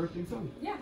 Everything's done. Yeah.